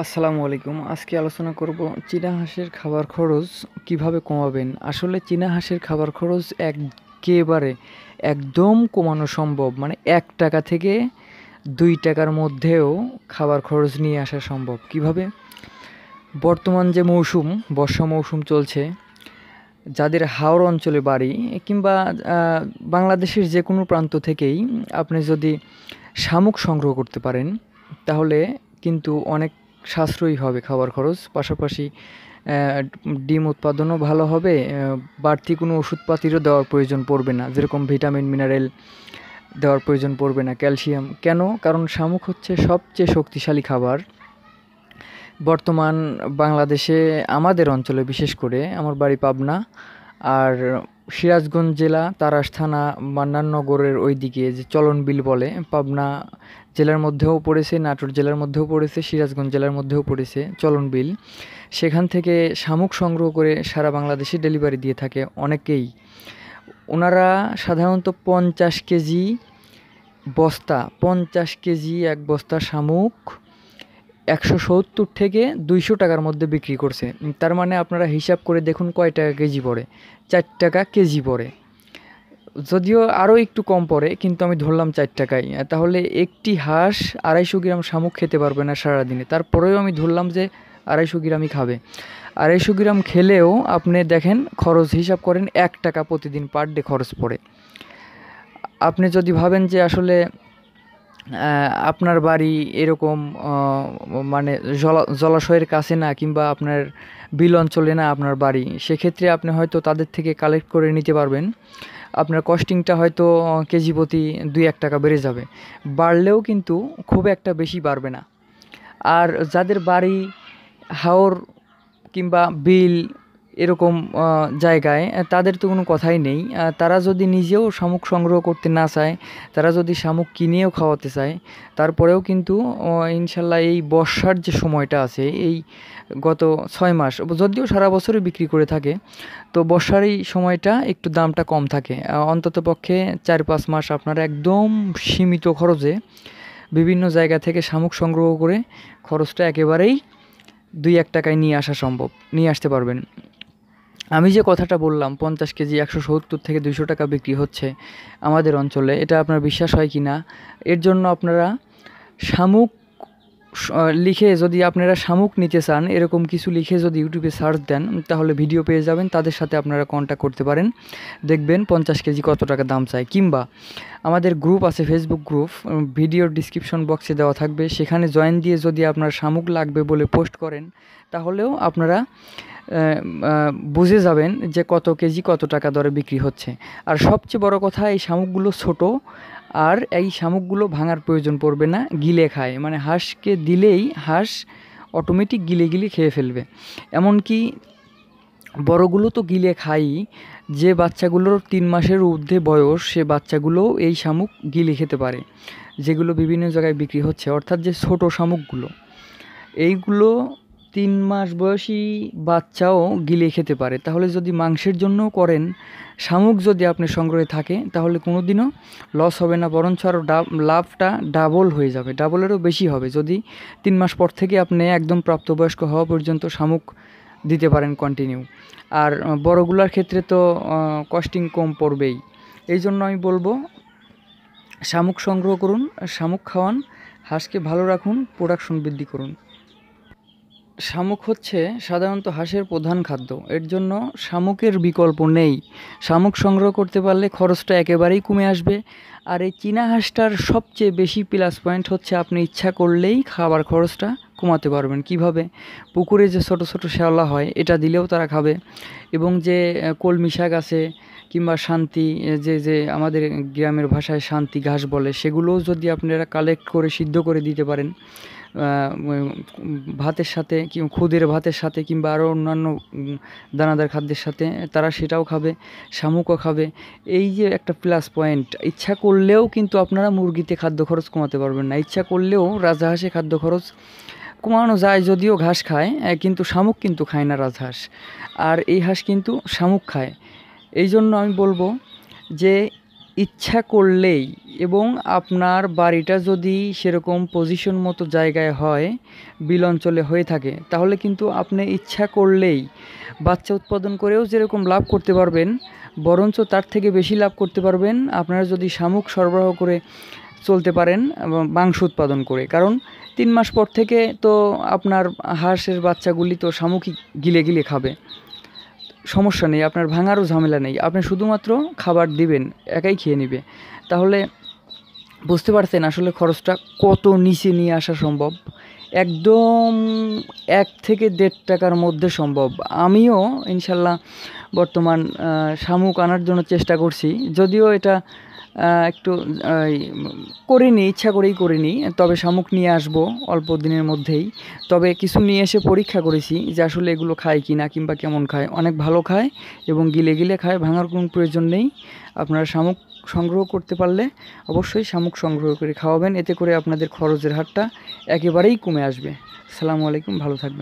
আসসালামু আলাইকুম। আজকে আলোচনা করব চীনা হাঁসের খাবার খরচ কীভাবে কমাবেন? আসলে চীনা হাঁসের খাবার খরচ একেবারে একদম কমানো সম্ভব। মানে এক টাকা থেকে দুই টাকার মধ্যেও খাবার খরচ নিয়ে আসা সম্ভব। কীভাবে? বর্তমান যে মৌসুম, বর্ষা মৌসুম চলছে, যাদের হাওড় অঞ্চলে বাড়ি, কিংবা বাংলাদেশের যে কোনো প্রান্ত থেকেই আপনি যদি শামুক সংগ্রহ করতে পারেন, তাহলে কিন্তু অনেক সাশ্রয়ী হবে খাবার খরচ। পাশাপাশি ডিম উৎপাদনও ভালো হবে বাড়তি কোনো ওষুধপাতিরও দেওয়ার প্রয়োজন পড়বে না। যেরকম ভিটামিন, মিনারেল দেওয়ার প্রয়োজন পড়বে না। ক্যালসিয়াম। কেন? কারণ শামুক হচ্ছে সবচেয়ে শক্তিশালী খাবার। বর্তমান বাংলাদেশে, আমাদের অঞ্চলে বিশেষ করে, আমার বাড়ি পাবনা, আর সিরাজগঞ্জ জেলা, তারাস থানা মান্নাননগরের ওই দিকে যে চলন বিল বলে, পাবনা জেলার মধ্যেও পড়েছে, নাটোর জেলার মধ্যেও পড়েছে, সিরাজগঞ্জ জেলার মধ্যেও পড়েছে চলন বিল। সেখান থেকে শামুক সংগ্রহ করে সারা বাংলাদেশে ডেলিভারি দিয়ে থাকে অনেকেই। ওনারা সাধারণত পঞ্চাশ কেজি বস্তা, পঞ্চাশ কেজি এক বস্তা শামুক একশো সত্তর থেকে দুইশো টাকার মধ্যে বিক্রি করছে। তার মানে আপনারা হিসাব করে দেখুন কয় টাকা কেজি পড়ে। চার টাকা কেজি পড়ে। যদিও আরও একটু কম পড়ে, কিন্তু আমি ধরলাম চার টাকায় তাহলে একটি হাঁস আড়াইশো গ্রাম শামুক খেতে পারবে না সারাদিনে। তারপরেও আমি ধরলাম যে আড়াইশো গ্রামই খাবে। আড়াইশো গ্রাম খেলেও আপনি দেখেন খরচ হিসাব করেন এক টাকা প্রতিদিন পার ডে খরচ পড়ে। আপনি যদি ভাবেন যে আসলে আপনার বাড়ি এরকম মানে জলা, জলাশয়ের কাছে না কিংবা আপনার বিল অঞ্চলে না আপনার বাড়ি, সেক্ষেত্রে আপনি হয়তো তাদের থেকে কালেক্ট করে নিতে পারবেন। আপনার কস্টিংটা হয়তো কেজি প্রতি দুই এক টাকা বেড়ে যাবে। বাড়লেও কিন্তু খুব একটা বেশি বাড়বে না। আর যাদের বাড়ি, হাওর কিংবা বিল এরকম জায়গায় তাদের তো কোনো কথাই নেই। তারা যদি নিজেও শামুক সংগ্রহ করতে না চায়, তারা যদি শামুক কিনেও খাওয়াতে চায়, তারপরেও কিন্তু ইনশাল্লাহ এই বর্ষার যে সময়টা আছে, এই গত ছয় মাস, যদিও সারা বছরই বিক্রি করে থাকে, তো বর্ষার এই সময়টা একটু দামটা কম থাকে। অন্তত পক্ষে চার পাঁচ মাস আপনারা একদম সীমিত খরচে বিভিন্ন জায়গা থেকে শামুক সংগ্রহ করে খরচটা একেবারেই দুই এক টাকায় নিয়ে আসা সম্ভব, নিয়ে আসতে পারবেন। আমি যে কথাটা বললাম, পঞ্চাশ কেজি একশো সত্তর থেকে দুশো টাকা বিক্রি হচ্ছে আমাদের অঞ্চলে, এটা আপনার বিশ্বাস হয় কি না এর জন্য আপনারা শামুক লিখে যদি আপনারা শামুক নিতে চান, এরকম কিছু লিখে যদি ইউটিউবে সার্চ দেন, তাহলে ভিডিও পেয়ে যাবেন, তাদের সাথে আপনারা কন্ট্যাক্ট করতে পারেন। দেখবেন পঞ্চাশ কেজি কত টাকা দাম চায়। কিংবা আমাদের গ্রুপ আছে ফেসবুক গ্রুপ ভিডিওর ডিসক্রিপশন বক্সে দেওয়া থাকবে। সেখানে জয়েন দিয়ে যদি আপনার শামুক লাগবে বলে পোস্ট করেন, তাহলেও আপনারা বুঝে যাবেন যে কত কেজি কত টাকা দরে বিক্রি হচ্ছে। আর সবচেয়ে বড় কথা, এই শামুকগুলো ছোট আর এই শামুকগুলো ভাঙার প্রয়োজন পড়বে না, গিলে খায়। মানে হাঁসকে দিলেই হাঁস অটোমেটিক গিলে গিলে খেয়ে ফেলবে। এমনকি বড়গুলো তো গিলে খাই যে বাচ্চাগুলোর তিন মাসের ঊর্ধ্বে বয়স, সে বাচ্চাগুলোও এই শামুক গিলে খেতে পারে, যেগুলো বিভিন্ন জায়গায় বিক্রি হচ্ছে। অর্থাৎ যে ছোট শামুকগুলো, এইগুলো তিন মাস বয়সী বাচ্চাও গিলে খেতে পারে। তাহলে যদি মাংসের জন্যও করেন, শামুক যদি আপনি সংগ্রহে থাকে, তাহলে কোনো দিনও লস হবে না, বরঞ্চ আরও লাভটা ডাবল হয়ে যাবে। ডাবলেরও বেশি হবে। যদি তিন মাস পর থেকে আপনি একদম প্রাপ্তবয়স্ক হওয়া পর্যন্ত শামুক দিতে পারেন কন্টিনিউ আর বড়গুলার ক্ষেত্রে তো কস্টিং কম পড়বেই। এই জন্য আমি বলব, শামুক সংগ্রহ করুন, শামুক খাওয়ান, হাঁসকে ভালো রাখুন প্রোডাকশন বৃদ্ধি করুন। শামুক হচ্ছে সাধারণত হাঁসের প্রধান খাদ্য। এর জন্য শামুকের বিকল্প নেই। শামুক সংগ্রহ করতে পারলে খরচটা একেবারেই কমে আসবে। আর এই চীনা হাঁসটার সবচেয়ে বেশি প্লাস পয়েন্ট হচ্ছে আপনি ইচ্ছা করলেই খাবার খরচটা কমাতে পারবেন। কীভাবে? পুকুরে যে ছোট ছোট শ্যাওলা হয়, এটা দিলেও তারা খাবে। এবং যে কলমি শাক আছে কিংবা শান্তি যে যে আমাদের গ্রামের ভাষায় শান্তি ঘাস বলে, সেগুলোও যদি আপনারা কালেক্ট করে সিদ্ধ করে দিতে পারেন ভাতের সাথে কি খুদের ভাতের সাথে কিংবা আরও অন্যান্য দানাদার খাদ্যের সাথে তারা সেটাও খাবে, শামুকও খাবে। এই যে একটা প্লাস পয়েন্ট ইচ্ছা করলেও কিন্তু আপনারা মুরগিতে খাদ্য খরচ কমাতে পারবেন না। ইচ্ছা করলেও রাজহাঁসে খাদ্য খরচ কমানো যায় যদিও ঘাস খায় কিন্তু শামুক কিন্তু খায় না রাজহাঁস। আর এই হাঁস কিন্তু শামুক খায়। এই জন্য আমি বলব যে ইচ্ছা করলেই এবং আপনার বাড়িটা যদি সেরকম পজিশন মতো জায়গায় হয়, বিল অঞ্চলে হয়ে থাকে, তাহলে কিন্তু আপনি ইচ্ছা করলেই বাচ্চা উৎপাদন করেও যেরকম লাভ করতে পারবেন, বরঞ্চ তার থেকে বেশি লাভ করতে পারবেন, আপনারা যদি শামুক সরবরাহ করে চলতে পারেন মাংস উৎপাদন করে। কারণ তিন মাস পর থেকে তো আপনার হাঁসের বাচ্চাগুলি তো শামুকই গিলে গিলে খাবে। সমস্যা নেই, আপনার ভাঙারও ঝামেলা নেই। আপনি শুধুমাত্র খাবার দিবেন, একাই খেয়ে নেবে। তাহলে বুঝতে পারছেন আসলে খরচটা কত নিচে নিয়ে আসা সম্ভব? একদম এক থেকে দেড় টাকার মধ্যে সম্ভব। আমিও ইনশাল্লাহ বর্তমান শামুক আনার জন্য চেষ্টা করছি। যদিও এটা একটু আহ, করিনি ইচ্ছা করেই করিনি তবে শামুক নিয়ে আসব অল্প দিনের মধ্যেই। তবে কিছু নিয়ে এসে পরীক্ষা করেছি যে আসলে এগুলো খায় কি না কিংবা কেমন খায়। অনেক ভালো খায় এবং গিলে গিলে খায় ভাঙার কোনো প্রয়োজন নেই। আপনারা শামুক সংগ্রহ করতে পারলে অবশ্যই শামুক সংগ্রহ করে খাওয়াবেন। এতে করে আপনাদের খরচের হারটা একেবারেই কমে আসবে। আসসালামু আলাইকুম ভালো থাকবেন।